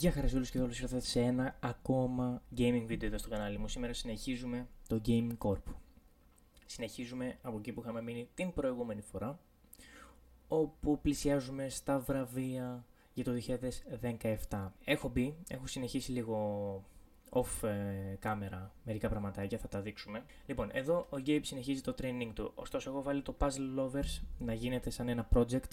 Γεια χαράς σε όλους και όλους ήρθατε σε ένα ακόμα gaming βίντεο εδώ στο κανάλι μου. Σήμερα συνεχίζουμε το Gaming Corp. Συνεχίζουμε από εκεί που είχαμε μείνει την προηγούμενη φορά, όπου πλησιάζουμε στα βραβεία για το 2017. Έχω μπει, έχω συνεχίσει λίγο off ε, κάμερα μερικά πραγματάκια, θα τα δείξουμε. Λοιπόν, εδώ ο Gabe συνεχίζει το training του, ωστόσο έχω βάλει το Puzzle Lovers να γίνεται σαν ένα project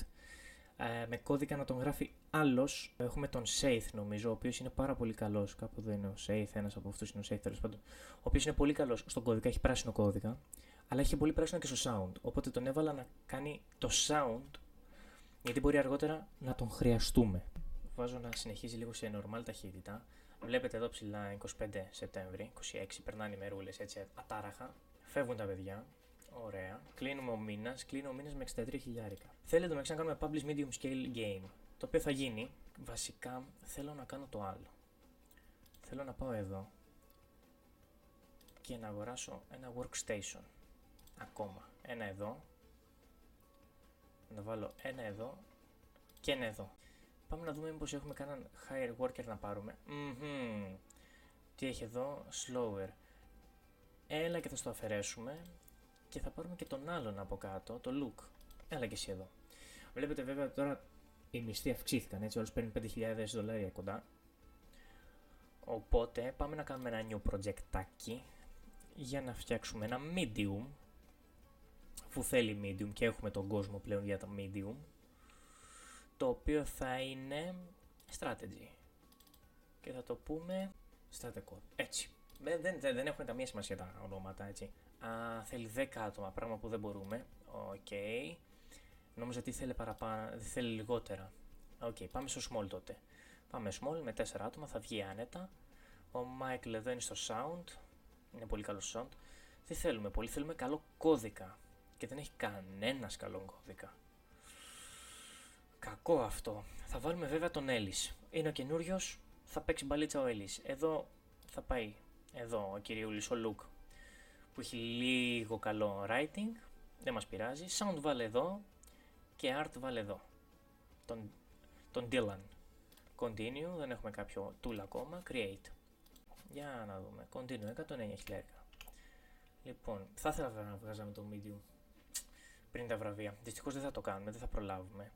ε, με κώδικα να τον γράφει άλλος. Έχουμε τον Saith νομίζω, ο οποίος είναι πάρα πολύ καλός. Κάπου εδώ είναι ο Saith, ένας από αυτούς είναι ο Saith τέλος πάντων. Ο οποίος είναι πολύ καλός στον κώδικα, έχει πράσινο κώδικα, αλλά έχει πολύ πράσινο και στο sound. Οπότε τον έβαλα να κάνει το sound, γιατί μπορεί αργότερα να τον χρειαστούμε. Βάζω να συνεχίζει λίγο σε normal ταχύτητα. Βλέπετε εδώ ψηλά 25 Σεπτέμβρη, 26, περνάνε οι μερούλες έτσι ατάραχα. Φεύγουν τα παιδιά, Ωραία. Κλείνουμε ο μήνας. Κλείνω ο μήνας με 63 χιλιάρικα. Θέλετε να κάνουμε publish medium scale game. Το οποίο θα γίνει. Βασικά θέλω να κάνω το άλλο. Θέλω να πάω εδώ και να αγοράσω ένα workstation. Ακόμα. Ένα εδώ. Να βάλω ένα εδώ και ένα εδώ. Πάμε να δούμε μήπως έχουμε κανέναν higher worker να πάρουμε. Mm-hmm. Τι έχει εδώ, slower. Έλα και θα στο αφαιρέσουμε και θα πάρουμε και τον άλλον από κάτω, το look. Έλα και εσύ εδώ. Βλέπετε βέβαια τώρα οι μισθοί αυξήθηκαν έτσι, όλους παίρνουν 5.000 δολάρια κοντά. Οπότε πάμε να κάνουμε ένα new projectάκι για να φτιάξουμε ένα medium αφού θέλει medium και έχουμε τον κόσμο πλέον για το medium το οποίο θα είναι strategy και θα το πούμε stratego. Έτσι. Δεν, δεν, δεν έχουν καμία σημασία τα ονόματα έτσι. Α, θέλει 10 άτομα, πράγμα που δεν μπορούμε. OK. Okay. Νόμιζα ότι θέλει παραπάνω, δεν θέλει λιγότερα. OK, okay, πάμε στο small τότε. Πάμε small με 4 άτομα, θα βγει άνετα. Ο Michael εδώ είναι στο sound. Είναι πολύ καλό sound. Τι θέλουμε πολύ, θέλουμε καλό κώδικα. Και δεν έχει κανένας καλό κώδικα. Κακό αυτό. Θα βάλουμε βέβαια τον Ellis. Είναι ο καινούριος, θα παίξει μπαλίτσα ο Ellis. Εδώ θα πάει. Εδώ ο κυριούλης, ο Luke που έχει λίγο καλό writing, δεν μας πειράζει. Sound βάλε εδώ και art βάλε εδώ. Τον, τον Dylan. Continue, δεν έχουμε κάποιο tool ακόμα. Create. Για να δούμε. Continue, 109 χιλιάρικα. Λοιπόν, θα ήθελα να βγάζαμε το medium πριν τα βραβεία. Δυστυχώς δεν θα το κάνουμε, δεν θα προλάβουμε.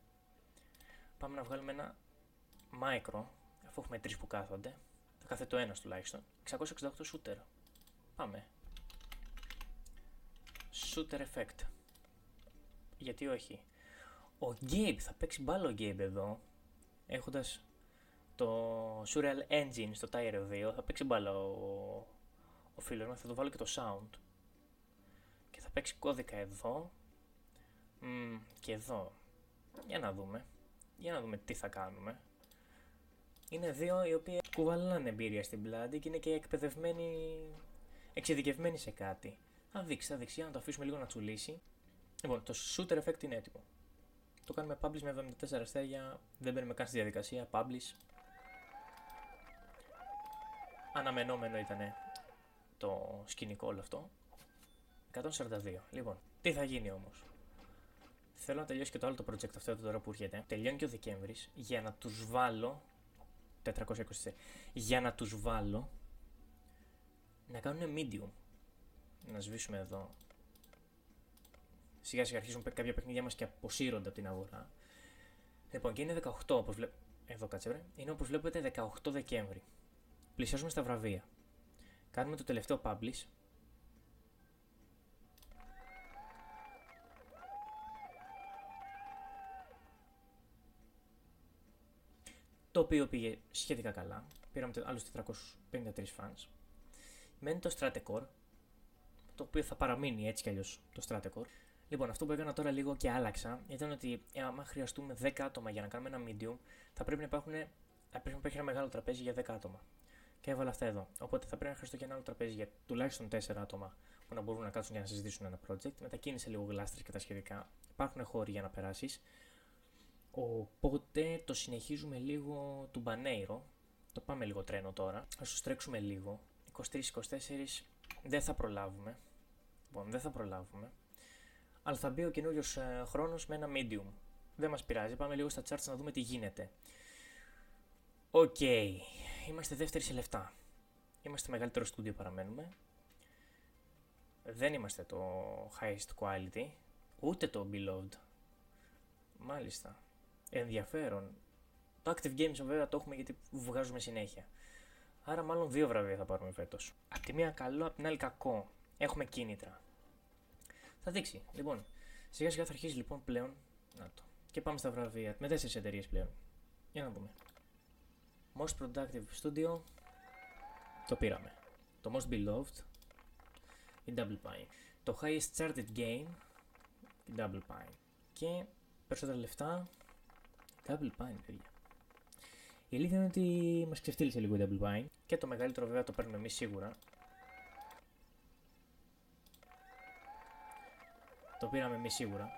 Πάμε να βγάλουμε ένα micro, αφού έχουμε τρεις που κάθονται. Θα κάθεται το ένας τουλάχιστον. 668 shooter. Πάμε shooter effect. Γιατί όχι; Ο Gabe, θα παίξει μπάλο ο Gabe εδώ, έχοντας το Surreal Engine στο Tire 2, θα παίξει μπάλα ο, ο φίλος μου, θα το βάλω και το sound. Και θα παίξει κώδικα εδώ μ, και εδώ. Για να δούμε. Για να δούμε τι θα κάνουμε. Είναι δύο οι οποίοι κουβαλάνε εμπειρία στην πλάτη και είναι και εκπαιδευμένοι, εξειδικευμένοι σε κάτι. Θα δείξει, θα δείξει, να το αφήσουμε λίγο να τσουλήσει. Λοιπόν, το shooter effect είναι έτοιμο. Το κάνουμε publish με 74 αστέρια, δεν μπαίνουμε καν στη διαδικασία, publish. Αναμενόμενο ήταν το σκηνικό όλο αυτό. 142. Λοιπόν, τι θα γίνει όμως; Θέλω να τελειώσει και το άλλο το project αυτό τώρα που έρχεται. Τελειώνει και ο Δεκέμβρης για να τους βάλω. 420. Για να τους βάλω να κάνουν medium να σβήσουμε εδώ. Σιγά σιγά αρχίζουν κάποια παιχνίδια μας και αποσύρονται από την αγορά. Λοιπόν, και είναι 18 όπως βλέπετε. Εδώ κάτσε βρε. Είναι όπως βλέπετε 18 Δεκέμβρη. Πλησιάζουμε στα βραβεία. Κάνουμε το τελευταίο publish. Το οποίο πήγε σχετικά καλά. Πήραμε άλλους 453 fans. Μένει το Stratecore το οποίο θα παραμείνει έτσι κι αλλιώς το Stratecore. Λοιπόν, αυτό που έκανα τώρα λίγο και άλλαξα ήταν ότι ε, άμα χρειαστούμε 10 άτομα για να κάνουμε ένα medium, θα πρέπει να, υπάρχουν, θα πρέπει να υπάρχει ένα μεγάλο τραπέζι για 10 άτομα. Και έβαλα αυτά εδώ. Οπότε θα πρέπει να χρειαστώ και ένα άλλο τραπέζι για τουλάχιστον 4 άτομα που να μπορούν να κάτσουν για να συζητήσουν ένα project. Μετακίνησε λίγο γλάστρες και τα σχετικά. Υπάρχουν χώροι για να περάσεις. Οπότε το συνεχίζουμε λίγο του Μπανέιρο. Το πάμε λίγο τρένο τώρα. Α το τρέξουμε λίγο. 23-24 δεν θα προλάβουμε. Λοιπόν, δεν θα προλάβουμε. αλλά θα μπει ο καινούριος ε, χρόνος με ένα medium. Δεν μας πειράζει. Πάμε λίγο στα charts να δούμε τι γίνεται. OK. Okay. Είμαστε δεύτεροι σε λεφτά. Είμαστε μεγαλύτερο στούντιο παραμένουμε. Δεν είμαστε το highest quality. Ούτε το beloved. Μάλιστα. Ενδιαφέρον. Το Active Games βέβαια το έχουμε γιατί βγάζουμε συνέχεια. Άρα μάλλον δύο βραβεία θα πάρουμε φέτος. Απ' τη μία καλό, απ' την άλλη κακό. Έχουμε κίνητρα. Θα δείξει. Λοιπόν, σιγά σιγά θα αρχίσει λοιπόν πλέον. Να το. Και πάμε στα βραβεία. Με τέσσερις εταιρείες πλέον. Για να δούμε. Most Productive Studio. Το πήραμε. Το Most Beloved. Η Double Pine. Το Highest Charted Game. Η Double Pine. Και περισσότερα λεφτά. Double Pine, παιδιά. Η αλήθεια είναι ότι μας ξεφτύλισε λίγο η Double Pine. Και το μεγαλύτερο βέβαια το παίρνουμε εμείς σίγουρα. Το πήραμε εμείς σίγουρα.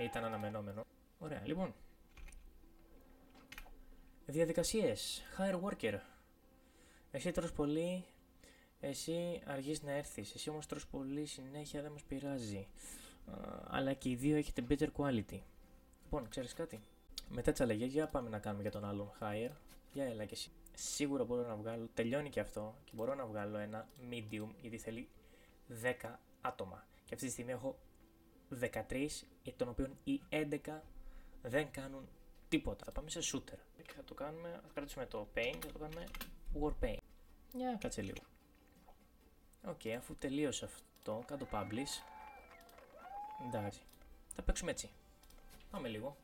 Ήταν αναμενόμενο. Ωραία, λοιπόν. Διαδικασίες. Hire worker. Εσύ τρως πολύ. Εσύ αργείς να έρθεις. Εσύ όμως τρως πολύ συνέχεια δεν μας πειράζει. αλλά και οι δύο έχετε better quality. Λοιπόν, ξέρεις κάτι; Μετά τι αλλαγέ, για πάμε να κάνουμε για τον άλλον hire. Για έλα και εσύ. Σίγουρα μπορώ να βγάλω, τελειώνει και αυτό και μπορώ να βγάλω ένα medium γιατί θέλει 10 άτομα. Και αυτή τη στιγμή έχω 13, εκ των οποίων οι 11 δεν κάνουν τίποτα. Θα πάμε σε shooter. Και θα το κάνουμε, θα κρατήσουμε το paint και θα το κάνουμε war paint. Για κάτσε λίγο. OK, okay, αφού τελείωσε αυτό, κάτω publish. Εντάξει. Θα παίξουμε έτσι. Πάμε λίγο.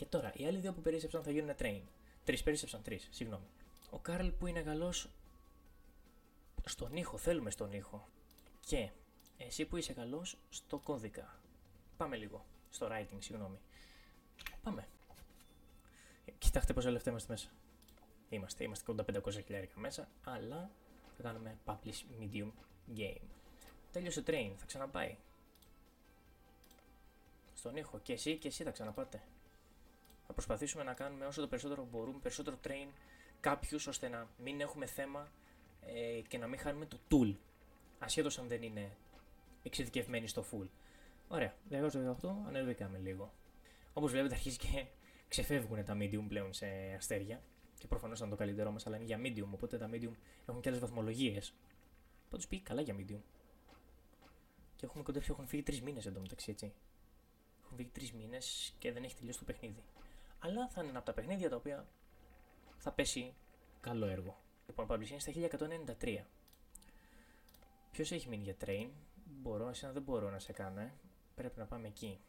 Και τώρα, οι άλλοι δύο που περίσσεψαν θα γίνουν train. Τρεις περίσσεψαν, τρεις, συγγνώμη. Ο Κάρλ που είναι καλό στον ήχο, θέλουμε στον ήχο. Και εσύ που είσαι καλό στο κώδικα. Πάμε λίγο. Στο writing, συγγνώμη. Πάμε. Κοιτάξτε πόσα λεφτά είμαστε μέσα. Είμαστε, είμαστε κοντά 500 χιλιάρικα μέσα, αλλά θα κάνουμε publish medium game. Τέλειωσε train, θα ξαναπάει. Στον ήχο. Και εσύ και εσύ θα ξαναπάτε. Θα προσπαθήσουμε να κάνουμε όσο το περισσότερο μπορούμε, περισσότερο train κάποιους ώστε να μην έχουμε θέμα ε, και να μην χάνουμε το tool. Ασχέτως αν δεν είναι εξειδικευμένοι στο full. Ωραία, 218, ανεβήκαμε λίγο. Όπως βλέπετε, αρχίζει και ξεφεύγουν τα medium πλέον σε αστέρια. Και προφανώς ήταν το καλύτερό μας, αλλά είναι για medium. Οπότε τα medium έχουν και άλλες βαθμολογίες. Πάντω πει καλά για medium. Και έχουμε κοντέψει, έχουν φύγει τρεις μήνες εντωμεταξύ, έτσι. Έχουν φύγει τρεις μήνες και δεν έχει τελειώσει το παιχνίδι. Αλλά θα είναι ένα από τα παιχνίδια τα οποία θα πέσει καλό έργο. Λοιπόν, publishing είναι στα 1193. Ποιος έχει μείνει για train, μπορώ, εσένα δεν μπορώ να σε κάνω, ε. Πρέπει να πάμε εκεί.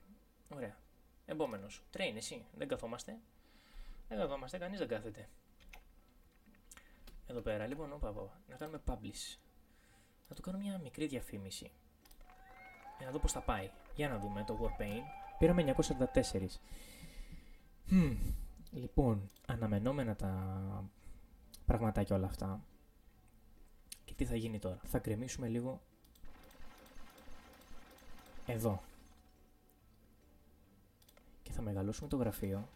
Ωραία. Επόμενο. Train, εσύ. Δεν καθόμαστε. Δεν καθόμαστε, κανείς δεν κάθεται. Εδώ πέρα, λοιπόν, όπα, να κάνουμε publish. Να του κάνω μια μικρή διαφήμιση. Για να δω πώς θα πάει. Για να δούμε το Warpaint. Πήραμε 944. Hm. Λοιπόν, αναμενόμενα τα πραγματάκια όλα αυτά. Και τι θα γίνει τώρα; Θα κρεμίσουμε λίγο εδώ. Και θα μεγαλώσουμε το γραφείο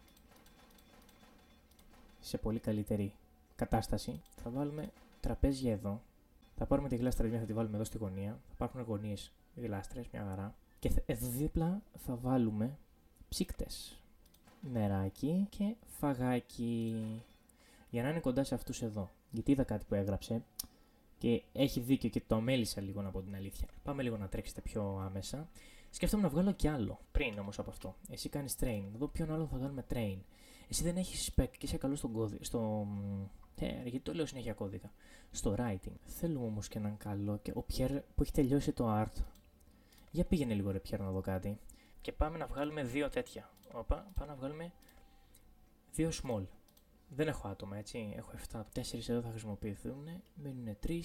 σε πολύ καλύτερη κατάσταση. Θα βάλουμε τραπέζια εδώ. Θα πάρουμε τη γλάστρα θα τη βάλουμε εδώ στη γωνία. Θα υπάρχουν γωνίες γλάστρες, μια χαρά. Και εδώ δίπλα θα βάλουμε ψύκτες. Νεράκι και φαγάκι. Για να είναι κοντά σε αυτούς εδώ. Γιατί είδα κάτι που έγραψε και έχει δίκιο και το αμέλησα λίγο να πω την αλήθεια. Πάμε λίγο να τρέξετε πιο άμεσα. Σκέφτομαι να βγάλω κι άλλο. Πριν όμως από αυτό. Εσύ κάνεις train. Να δω ποιον άλλο θα κάνουμε train. Εσύ δεν έχεις spec και είσαι καλός στον κώδικα. Στο. Ε, γιατί το λέω συνέχεια κώδικα. Στο writing. Θέλουμε όμως και έναν καλό. Και ο Πιέρ που έχει τελειώσει το art. Για πήγαινε λίγο ρε Πιέρ να δω κάτι. Και πάμε να βγάλουμε δύο τέτοια. Οπα, πάμε να βγάλουμε δύο small. Δεν έχω άτομα, έτσι. Έχω 7. 4 εδώ θα χρησιμοποιηθούν. Μένουν 3.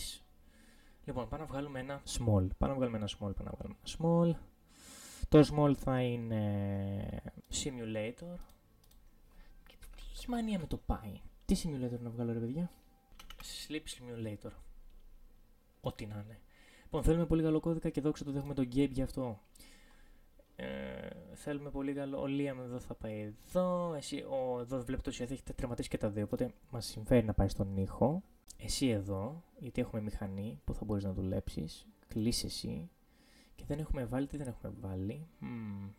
Λοιπόν, πάμε να βγάλουμε ένα small. Πάμε να βγάλουμε ένα small. Πάμε να βγάλουμε ένα small. Το small θα είναι simulator. Και τι έχει μανία με το πάει. Τι simulator να βγάλω, ρε παιδιά; Sleep simulator. Ό,τι να είναι. Λοιπόν, θέλουμε πολύ καλό κώδικα και δόξα το έχουμε τον Gabe γι' αυτό. Ε, θέλουμε πολύ καλό. Ο Liam εδώ θα πάει εδώ. Εσύ, ο, εδώ βλέπετε ότι έχει τερματίσει και τα δύο. Οπότε μας συμφέρει να πάει στον ήχο. Εσύ εδώ, γιατί έχουμε μηχανή που θα μπορείς να δουλέψεις. Κλείσει εσύ. Και δεν έχουμε βάλει, τι δεν έχουμε βάλει; Μμμ.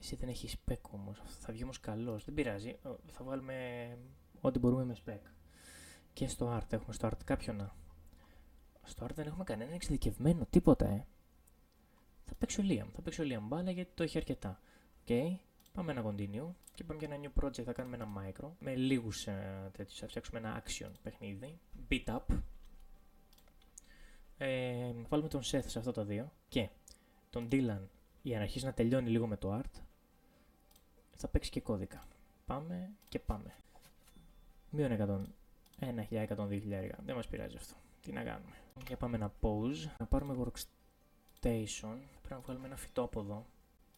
Εσύ δεν έχεις spec όμως. Αυτό θα βγει όμως καλός. Δεν πειράζει. Ε, Θα βάλουμε ό,τι μπορούμε με spec. Και στο art έχουμε στο art κάποιον να. Στο art δεν έχουμε κανένα εξειδικευμένο τίποτα, ε. Θα παίξει ο Liam. Θα παίξει ο Liam μπάλα γιατί το έχει αρκετά. Οκ. Πάμε ένα continue και πάμε για ένα new project. Θα κάνουμε ένα micro με λίγους ε, τέτοιους. Θα φτιάξουμε ένα action παιχνίδι. Beat up. Ε, βάλουμε τον Seth σε αυτό το δύο και τον Dylan για να αρχίσει να τελειώνει λίγο με το art θα παίξει και κώδικα. Πάμε και πάμε. Μείον 100. 1.000, 102.000. Δεν μας πειράζει αυτό. Τι να κάνουμε. Για πάμε ένα pause. Να πάρουμε workstation. Πρέπει να βγάλουμε ένα φυτό από εδώ.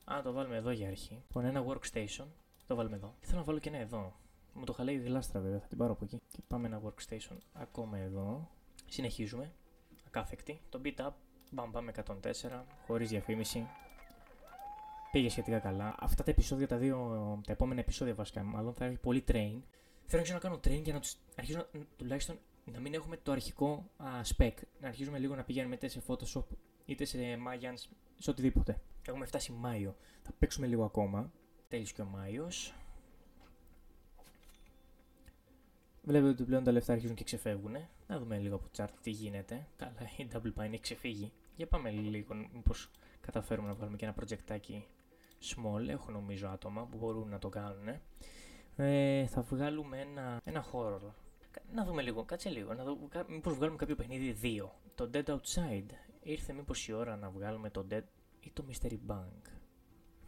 Α, το βάλουμε εδώ για αρχή. Λοιπόν, ένα workstation. Το βάλουμε εδώ. Και θέλω να βάλω και ένα εδώ. Μου το χαλάει η γλάστρα βέβαια, θα την πάρω από εκεί. Και πάμε ένα workstation ακόμα εδώ. Συνεχίζουμε. Ακάθεκτη. Το beat up. Μπαμ, πάμε 104. Χωρίς διαφήμιση. Πήγε σχετικά καλά. Αυτά τα επεισόδια, τα δύο, τα επόμενα επεισόδια βασικά, μάλλον θα έχει πολύ train. Θέλω να κάνω train για να τους αρχίσω να- τουλάχιστον να μην έχουμε το αρχικό α, spec. Να αρχίζουμε λίγο να πηγαίνουμε είτε σε Photoshop είτε σε Mayans, σε οτιδήποτε. Έχουμε φτάσει Μάιο. Θα παίξουμε λίγο ακόμα. Τέλειωσε και ο Μάιος. Βλέπετε ότι πλέον τα λεφτά αρχίζουν και ξεφεύγουν. Να δούμε λίγο από chart τι γίνεται. Καλά, η Double Pine έχει ξεφύγει. Για πάμε λίγο, μήπως καταφέρουμε να βάλουμε και ένα projectάκι small. Έχω νομίζω άτομα που μπορούν να το κάνουν. Ε, θα βγάλουμε ένα, ένα horror. Κα- Να δούμε λίγο, κάτσε λίγο. Να δω, κα- μήπως βγάλουμε κάποιο παιχνίδι 2. Το Dead Outside. Ήρθε μήπως η ώρα να βγάλουμε το Dead ή το Mystery Bank.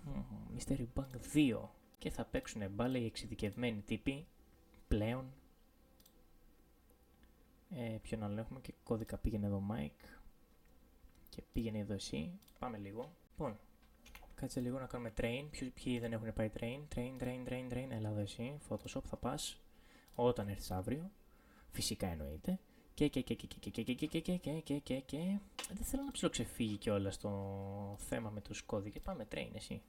Μμμ, Mystery Bank 2. Και θα παίξουν μπάλα οι εξειδικευμένοι τύποι πλέον. Ε, ποιον άλλο έχουμε; Και κώδικα πήγαινε εδώ Mike. Και πήγαινε εδώ εσύ. Πάμε λίγο. Λοιπόν, κάτσε λίγο να κάνουμε train. Ποιοι, ποιοι δεν έχουν πάει train; Train, train, train, train. Έλα εδώ εσύ. Photoshop θα πας όταν έρθεις αύριο. Φυσικά εννοείται. Και, και, και, και, και, και, και, και, και, και, και, και, και, και. Δεν θέλω να ψιλοξεφύγει κιόλα το θέμα με τους κώδικες. Πάμε train εσύ.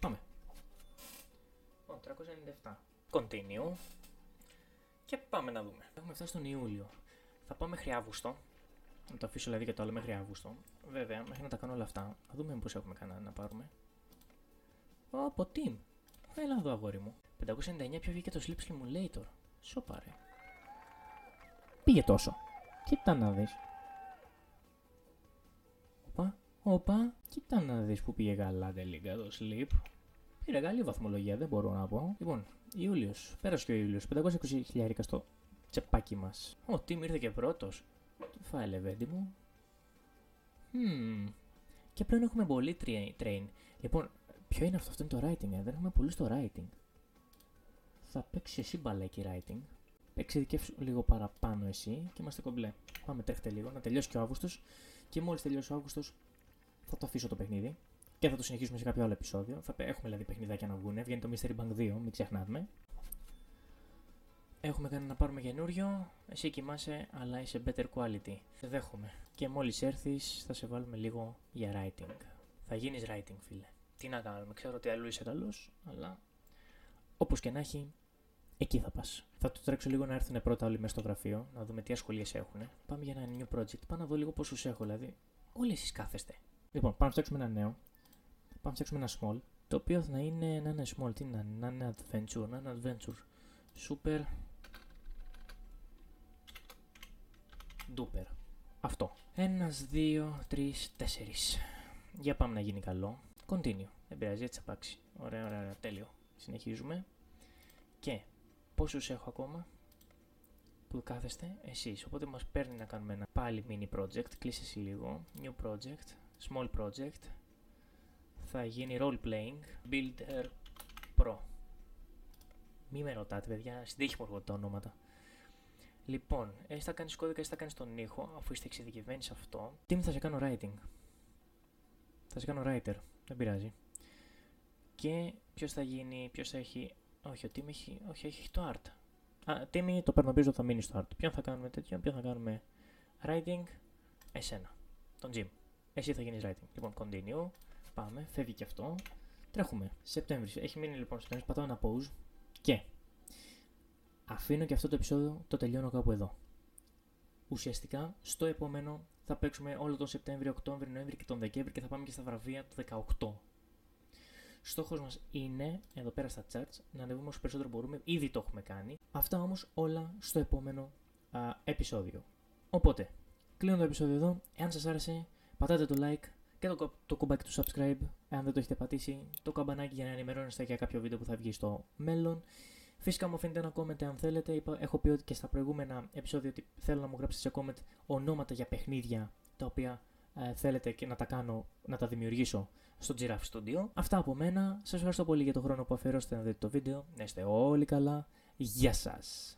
Πάμε. Λοιπόν, 397. Continue. Και πάμε να δούμε. Έχουμε φτάσει τον Ιούλιο. Θα πάω μέχρι Αύγουστο. Να το αφήσω δηλαδή και το άλλο μέχρι Αύγουστο. Βέβαια, μέχρι να τα κάνω όλα αυτά, θα δούμε πώ έχουμε κανένα να πάρουμε. Ω, από team. Έλα εδώ, αγόρι μου. 599 ποιο βγήκε το Sleep Simulator. Σοπα ρε. Πήγε τόσο. Κοίτα να δεις. Οπα, οπα, κοίτα να δεις που πήγε καλά τελικά το Sleep. Πήρε καλή βαθμολογία, δεν μπορώ να πω. Λοιπόν, Ιούλιος, πέρασε και ο Ιούλιος, 520 χιλιάρικα στο τσεπάκι μας. Ο Team ήρθε και πρώτος. Φάε λεβέντι μου. Hmm. Και πλέον έχουμε πολύ tra- train. Λοιπόν, ποιο είναι αυτό, αυτό είναι το writing, ε; δεν έχουμε πολύ στο writing. Θα παίξεις εσύ μπαλάκι writing. Εξειδικεύσου λίγο παραπάνω εσύ και είμαστε κομπλέ. Πάμε τρέχτε λίγο, να τελειώσει και ο Αύγουστος. Και μόλις τελειώσει ο Αύγουστος θα το αφήσω το παιχνίδι. Και θα το συνεχίσουμε σε κάποιο άλλο επεισόδιο. Θα πε- έχουμε δηλαδή παιχνιδάκια να βγουν. Βγαίνει το Mystery Bank 2, μην ξεχνάμε. Έχουμε κάνει να πάρουμε καινούριο. Εσύ κοιμάσαι, αλλά είσαι better quality. Σε δέχομαι. Και μόλις έρθεις, θα σε βάλουμε λίγο για writing. Θα γίνεις writing, φίλε. Τι να κάνουμε, ξέρω ότι αλλού είσαι καλός, αλλά όπως και να έχει, εκεί θα πας. Θα του τρέξω λίγο να έρθουν πρώτα όλοι μέσα στο γραφείο, να δούμε τι ασχολίες έχουν. Πάμε για ένα new project. Πάω να δω λίγο πόσους έχω, δηλαδή. Όλοι εσεί κάθεστε. Λοιπόν, πάμε να φτιάξουμε ένα νέο. Πάμε να φτιάξουμε ένα small. Το οποίο να είναι, να είναι small, τι να είναι, να είναι adventure, να είναι adventure. Super duper. Αυτό. Ένας, δύο, τρεις, τέσσερις. Για πάμε να γίνει καλό. Continue. Δεν πειράζει, έτσι θα πάξει. Ωραία, ωραία, ωραία. Τέλειο. Συνεχίζουμε. Και πόσους έχω ακόμα; Που κάθεστε; Εσείς. Οπότε μας παίρνει να κάνουμε ένα πάλι mini project. Κλείσε εσύ λίγο. New project. Small project. Θα γίνει role playing. Builder Pro. Μη με ρωτάτε, παιδιά. Συντύχει μου έρχονται τα ονόματα. Λοιπόν, εσύ θα κάνεις κώδικα, εσύ θα κάνεις τον ήχο, αφού είστε εξειδικευμένοι σε αυτό. Τι θα σε κάνω writing. Θα σε κάνω writer. Δεν πειράζει. Και ποιος θα γίνει, ποιος θα έχει. Όχι, ο Tim έχει. Όχι, έχει το art. Α, Timmy το περνοπίζω θα μείνει στο art. Ποιον θα κάνουμε τέτοιο, ποιον θα κάνουμε writing; Εσένα. Τον Jim. Εσύ θα γίνεις writing. Λοιπόν, continue. Πάμε, φεύγει και αυτό. Τρέχουμε. Σεπτέμβρη. Έχει μείνει λοιπόν Σεπτέμβρη. Πατάω ένα pause. Και αφήνω και αυτό το επεισόδιο, το τελειώνω κάπου εδώ. Ουσιαστικά στο επόμενο θα παίξουμε όλο τον Σεπτέμβριο, Οκτώβριο, Νοέμβριο και τον Δεκέμβριο και θα πάμε και στα βραβεία του 18. Στόχος μας είναι, εδώ πέρα στα charts, να ανεβούμε όσο περισσότερο μπορούμε. Ήδη το έχουμε κάνει. Αυτά όμως όλα στο επόμενο α, επεισόδιο. Οπότε, κλείνω το επεισόδιο εδώ. Εάν σας άρεσε, πατάτε το like και το, το κουμπάκι του subscribe, εάν δεν το έχετε πατήσει, το καμπανάκι για να ενημερώνεστε για κάποιο βίντεο που θα βγει στο μέλλον. Φυσικά μου αφήνετε ένα comment αν θέλετε. έχω πει ότι και στα προηγούμενα επεισόδια ότι θέλω να μου γράψετε σε comment ονόματα για παιχνίδια τα οποία ε, θέλετε και να τα κάνω, να τα δημιουργήσω στο Giraffe Studio. Αυτά από μένα. Σας ευχαριστώ πολύ για τον χρόνο που αφιερώσετε να δείτε το βίντεο. Να είστε όλοι καλά. Γεια σας.